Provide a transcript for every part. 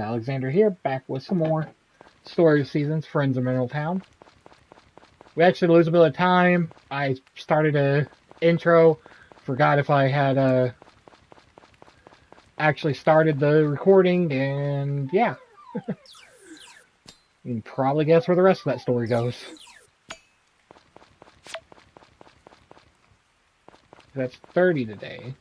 Alexander here, back with some more Story of Seasons, Friends of Mineral Town. We actually lose a bit of time. I started a intro, forgot if I had uh, actually started the recording, and yeah. you can probably guess where the rest of that story goes. That's 30 today.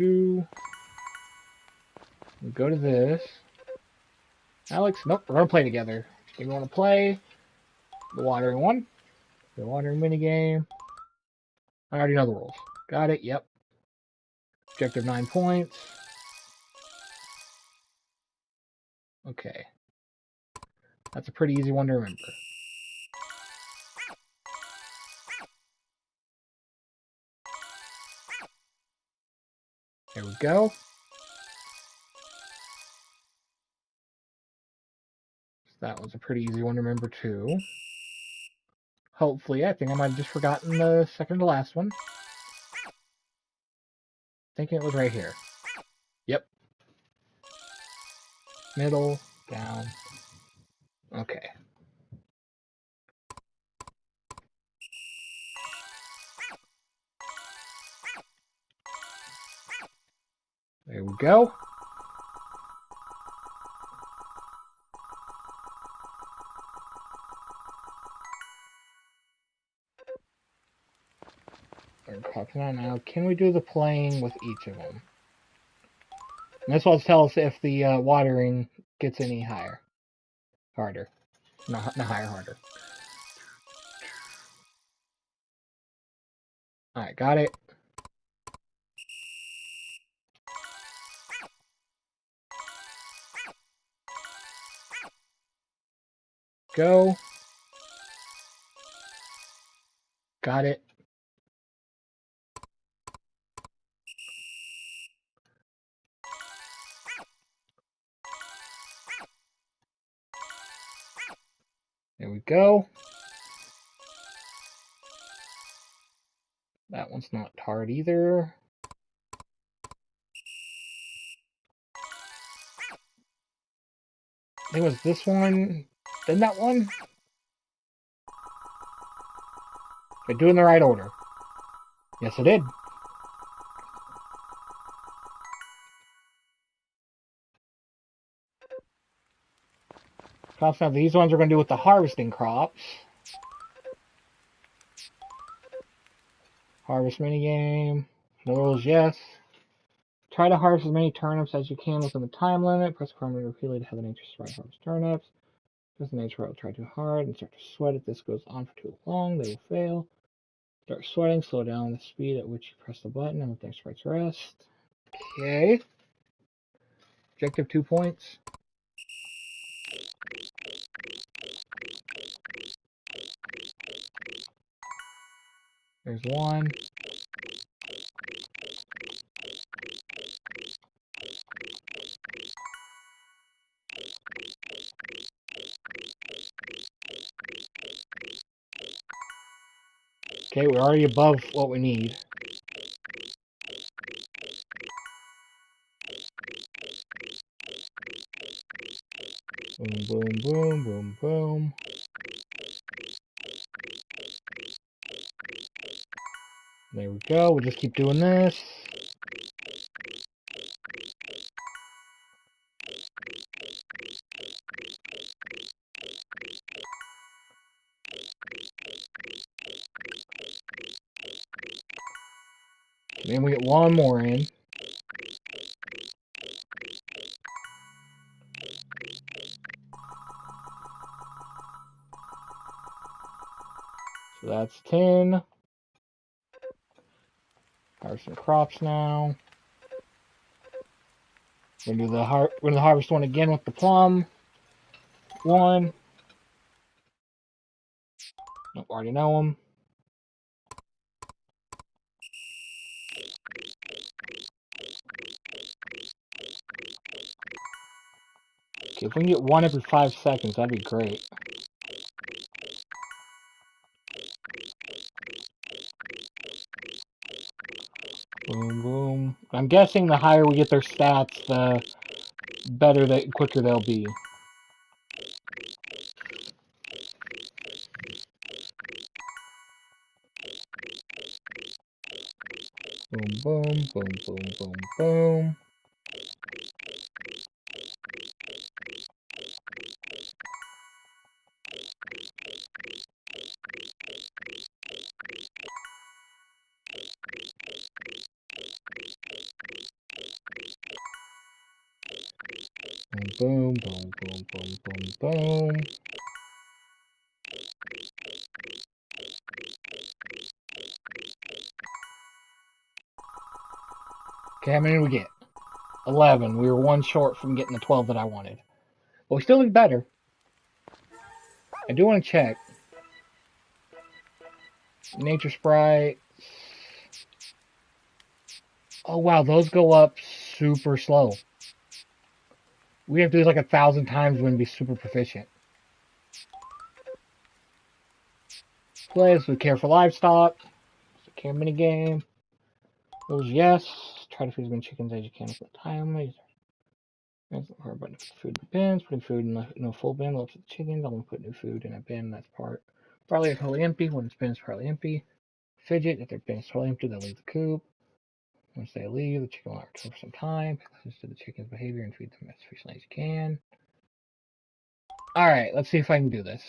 We go to this? Alex, nope, we're gonna play together. You wanna play the watering one? The watering mini game. I already know the rules. Got it, yep. Objective nine points. Okay. That's a pretty easy one to remember. There we go. That was a pretty easy one to remember too. Hopefully, I think I might have just forgotten the second to last one. Thinking it was right here. Yep. Middle, down. Okay. There we go. now. Can we do the playing with each of them? And this will tell us if the uh, watering gets any higher. Harder. Not, not higher, harder. Alright, got it. Go. Got it. There we go. That one's not hard either. I think it was this one, then that one. I do in the right order. Yes, I did. Now, these ones are going to do with the harvesting crops. Harvest minigame. No rules, yes. Try to harvest as many turnips as you can within the time limit. Press primary repeatedly to have the nature sprite harvest turnips. If the nature will try too hard and start to sweat if this goes on for too long, they will fail. Start sweating, slow down the speed at which you press the button and let the sprites rest. Okay. Objective two points. There's one. Okay, we're already above what we need. Boom, boom, boom, boom, boom. There we go. We'll just keep doing this. One more in. So that's 10. Harvest some crops now. We're gonna do the har we're gonna harvest one again with the plum. One. Nope, already know them. If we can get one every five seconds, that'd be great. Boom, boom. I'm guessing the higher we get their stats, the better, the quicker they'll be. Boom, boom, boom, boom, boom, boom. Okay, how many did we get? 11. We were one short from getting the 12 that I wanted. But we still did better. I do want to check. Nature Sprites. Oh, wow, those go up super slow. We have to do this like a thousand times when be super proficient. Play with care for livestock. Care mini game. Those yes. As many chickens as you can for the time. Hard button food in bins, putting food in no full bin, lots of chickens. I'm gonna put new food in a bin. That's part probably totally empty. When it's bin is probably empty. Fidget, if their bin is totally empty, they'll leave the coop. Once they leave, the chicken will return for some time. Pay attention to the chicken's behavior and feed them as efficiently as you can. Alright, let's see if I can do this.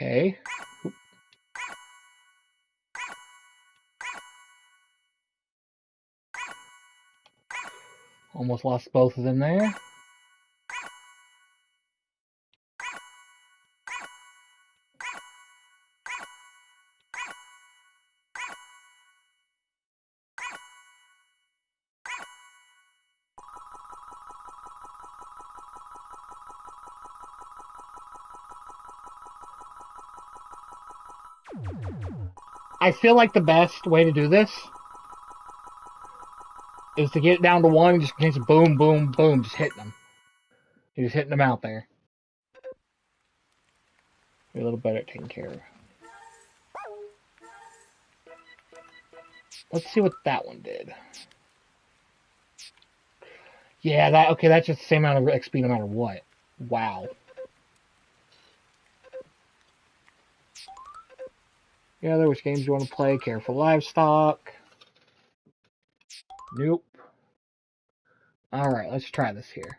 Okay. Almost lost both of them there. I feel like the best way to do this is to get it down to one just continue boom, boom, boom, just hitting them. You're just hitting them out there. Be a little better at taking care of. Let's see what that one did. Yeah, that okay, that's just the same amount of XP no matter what. Wow. Yeah, there which games you want to play? Care for livestock. Nope. Alright, let's try this here.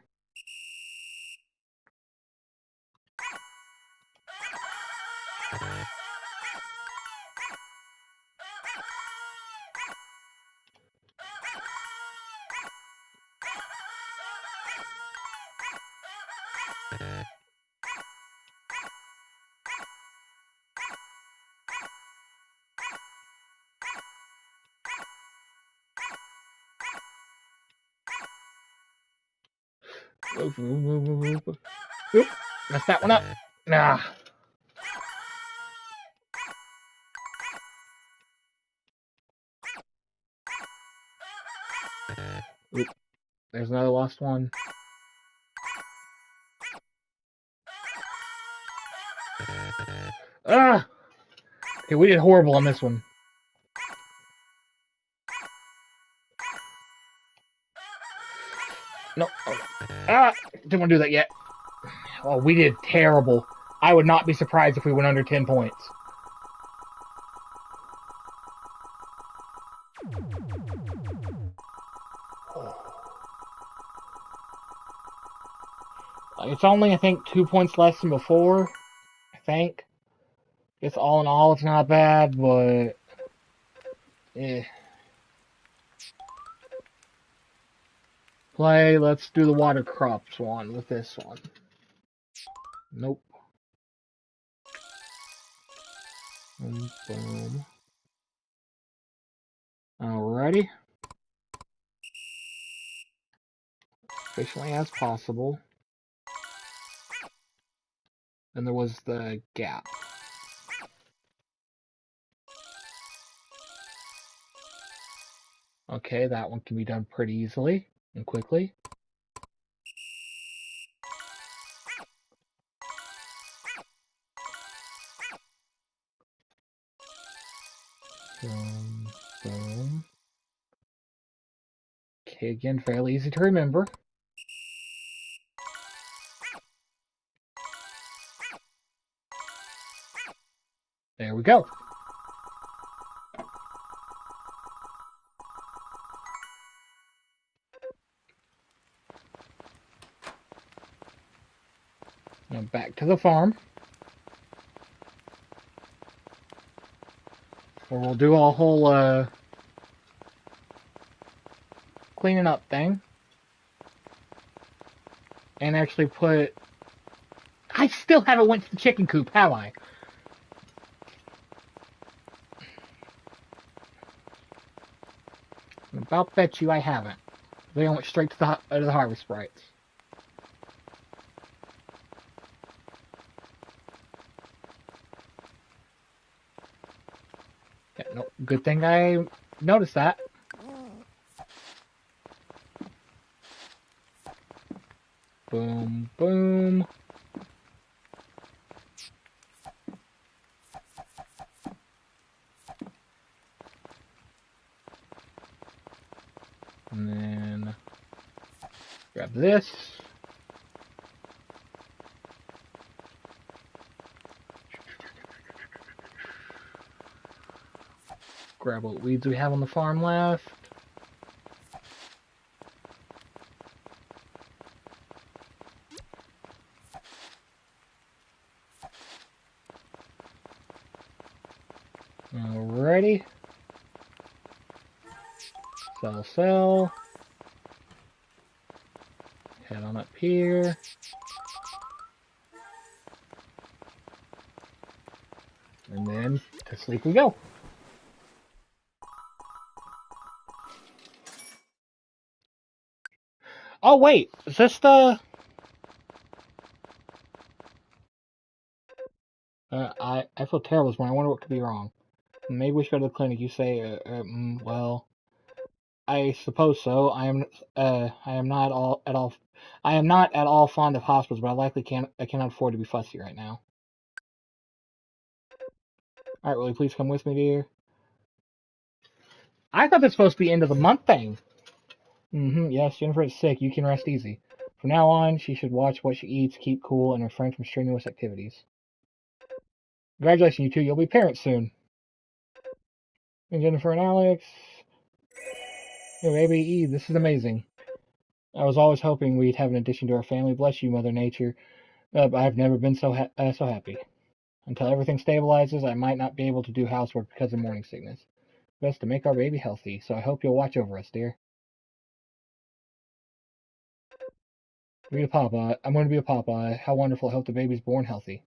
Messed that one up. Nah. Oop. There's another lost one. Ah! Okay, we did horrible on this one. No. Oh, Ah! Didn't want to do that yet. Oh, we did terrible. I would not be surprised if we went under 10 points. It's only, I think, two points less than before. I think. It's all in all, it's not bad, but... Eh. play. Let's do the water crops one with this one. Nope. Boom, boom. Alrighty. Efficiently as possible. And there was the gap. Okay, that one can be done pretty easily and quickly. Boom, boom. Okay, again, fairly easy to remember. There we go. Now back to the farm. Where we'll do a whole uh, cleaning up thing. And actually put... I still haven't went to the chicken coop, have I? I about bet you I haven't. They all went straight to the, to the harvest sprites. Yeah, no, good thing I noticed that. Boom, boom. And then grab this. Grab what weeds we have on the farm left. Alrighty. Sell, sell. Head on up here. And then to sleep we go. Oh wait, is this the? Uh, I I feel terrible this morning. I wonder what could be wrong. Maybe we should go to the clinic. You say, uh, uh, mm, well, I suppose so. I am uh I am not all at all I am not at all fond of hospitals, but I likely can't I cannot afford to be fussy right now. Alright, will you please come with me, dear? I thought this was supposed to be end of the month thing. Mm-hmm, yes, Jennifer is sick. You can rest easy. From now on, she should watch what she eats, keep cool, and refrain from strenuous activities. Congratulations, you two. You'll be parents soon. And Jennifer and Alex. Yeah, baby E, this is amazing. I was always hoping we'd have an addition to our family. Bless you, Mother Nature. Uh, I've never been so ha uh, so happy. Until everything stabilizes, I might not be able to do housework because of morning sickness. Best to make our baby healthy, so I hope you'll watch over us, dear. Be a papa. I'm going to be a papa. How wonderful. I hope the baby's born healthy.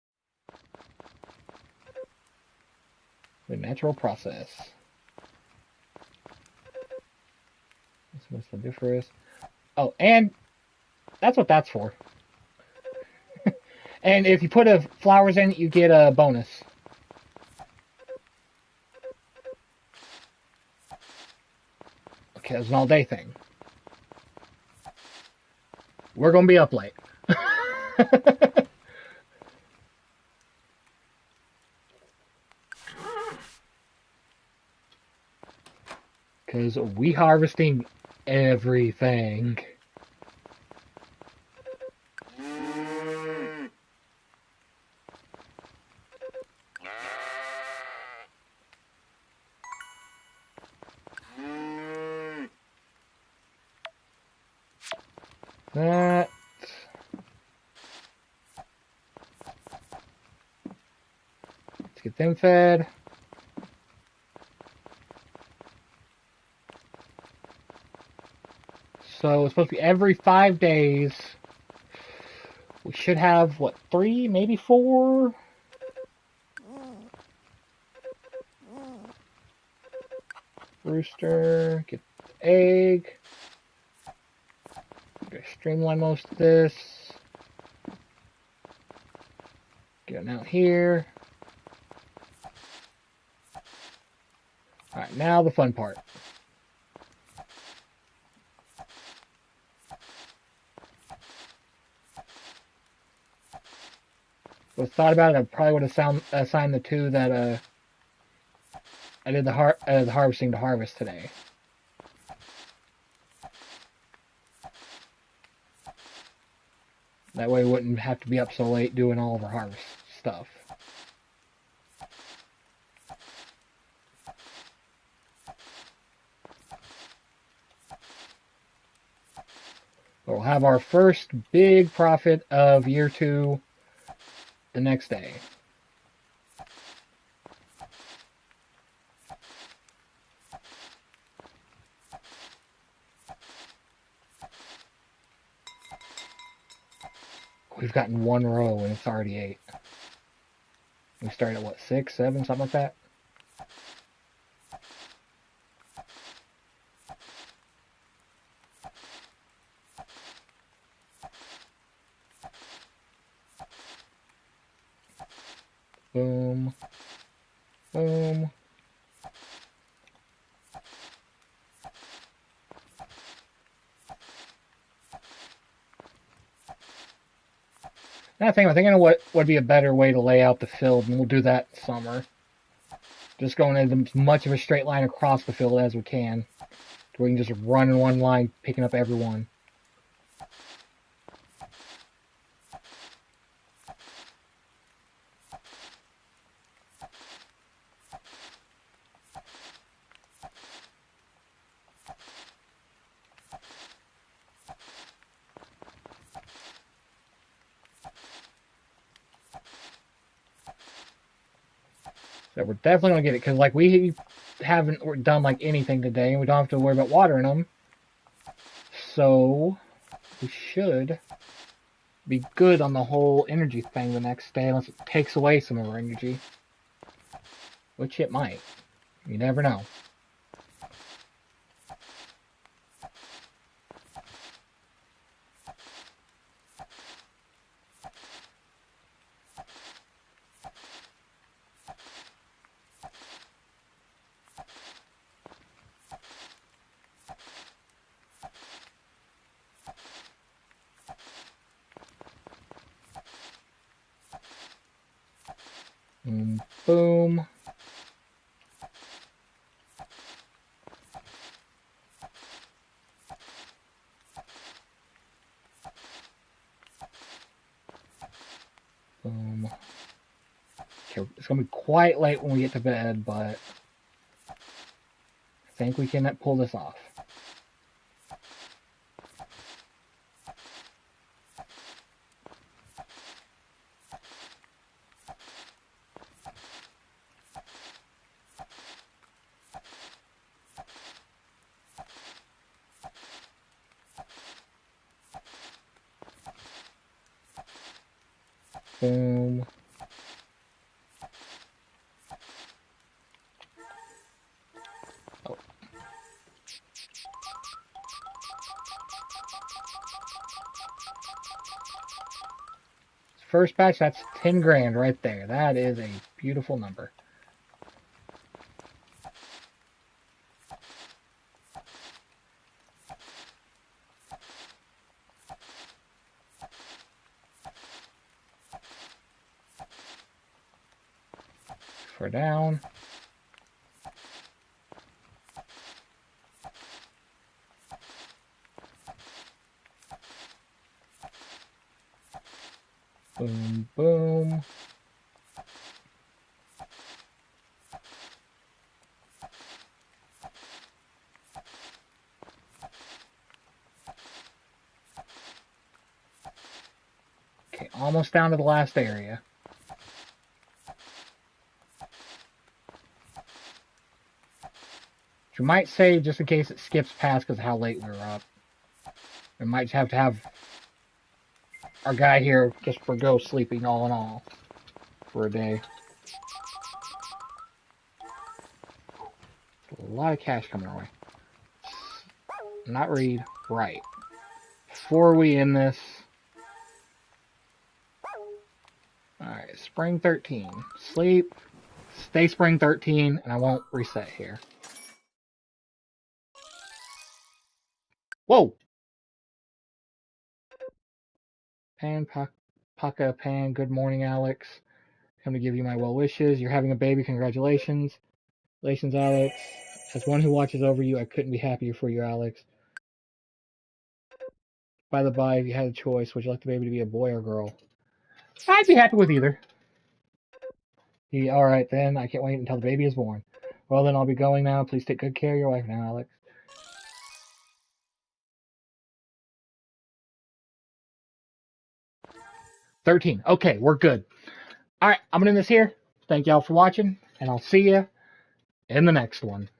The natural process. This was different. Oh, and that's what that's for. and if you put a flowers in it, you get a bonus. Okay, it's an all-day thing. We're gonna be up late. Because we harvesting everything. That. Let's get them fed. So it's supposed to be every five days. We should have, what, three, maybe four? Rooster, get egg. Okay, streamline most of this. Getting out here. Alright, now the fun part. Was thought about it, I probably would have sound, assigned the two that uh, I did the, har uh, the harvesting to harvest today. That way we wouldn't have to be up so late doing all of our harvest stuff. We'll have our first big profit of year two the next day. We've gotten one row and it's already eight. We started at what, six, seven, something like that? Boom. Boom. Think I'm thinking of what would be a better way to lay out the field, and we'll do that summer. Just going as much of a straight line across the field as we can. We can just run in one line, picking up everyone. So we're definitely gonna get it because like we haven't done like anything today, and we don't have to worry about watering them. So we should be good on the whole energy thing the next day, unless it takes away some of our energy, which it might. You never know. Boom, boom. Boom. Okay, it's gonna be quite late when we get to bed, but I think we can pull this off. Boom. Oh. First batch, that's 10 grand right there. That is a beautiful number. For down. Boom, boom. Okay, almost down to the last area. You might save just in case it skips past because how late we're up. We might have to have our guy here just for go sleeping all in all for a day. A lot of cash coming our way. Not read, right. Before we end this, Alright, spring 13. Sleep, stay spring 13, and I won't reset here. Whoa! Pan, Paka, Pan, good morning, Alex. Come to give you my well wishes. You're having a baby, congratulations. Congratulations, Alex. As one who watches over you, I couldn't be happier for you, Alex. By the by, if you had a choice, would you like the baby to be a boy or girl? I'd be happy with either. He, all right, then. I can't wait until the baby is born. Well, then I'll be going now. Please take good care of your wife now, Alex. Thirteen. Okay, we're good. All right, I'm gonna end this here. Thank y'all for watching, and I'll see you in the next one.